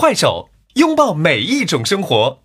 快手拥抱每一种生活。